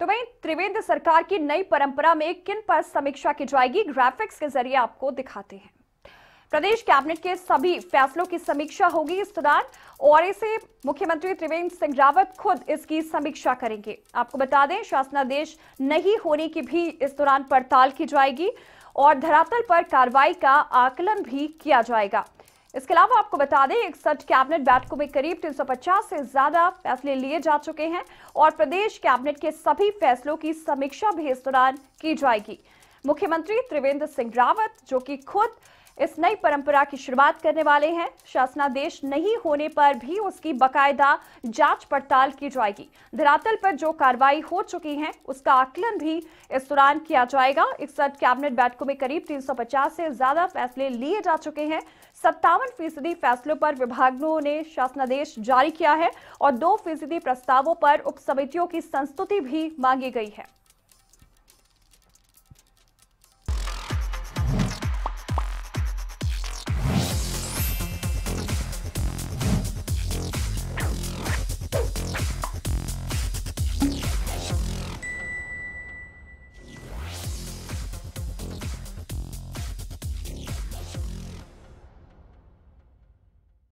तो वहीं त्रिवेंद्र सरकार की नई परंपरा में किन पर समीक्षा की जाएगी? ग्राफिक्स के ज़रिए आपको दिखाते हैं। प्रदेश कैबिनेट के सभी फैसलों की समीक्षा होगी इस दौरान, और इसे मुख्यमंत्री त्रिवेंद्र सिंह रावत खुद इसकी समीक्षा करेंगे। आपको बता दें, शासनादेश नहीं होने की भी इस दौरान पड़ताल की जाएगी, और धरातल पर कार्रवाई का आकलन भी किया जाएगा। इसके अलावा आपको बता दें, इकसठ कैबिनेट बैठकों में करीब 350 से ज़्यादा फैसले लिए जा चुके हैं और प्रदेश कैबिनेट के सभी फैसलों की समीक्षा भी इस दौरान की जाएगी। मुख्यमंत्री त्रिवेंद्र सिंह रावत, जो कि खुद इस नई परंपरा की शुरुआत करने वाले हैं। शासनादेश नहीं होने पर भी उसकी बकायदा जाँच पड़ताल की जाएगी। धरातल पर जो कार्रवाई हो चुकी है, उसका आकलन भी इस दौरान किया जाएगा। इकसठ कैबिनेट बैठकों में करीब 350 से ज़्यादा फैसले लिए जा चुके हैं। सत्तावन फ़ीसदी फैसलों पर विभागों ने शासनादेश जारी किया है और दो फ़ीसदी प्रस्तावों पर उप समितियों की संस्तुति भी मांगी गई है।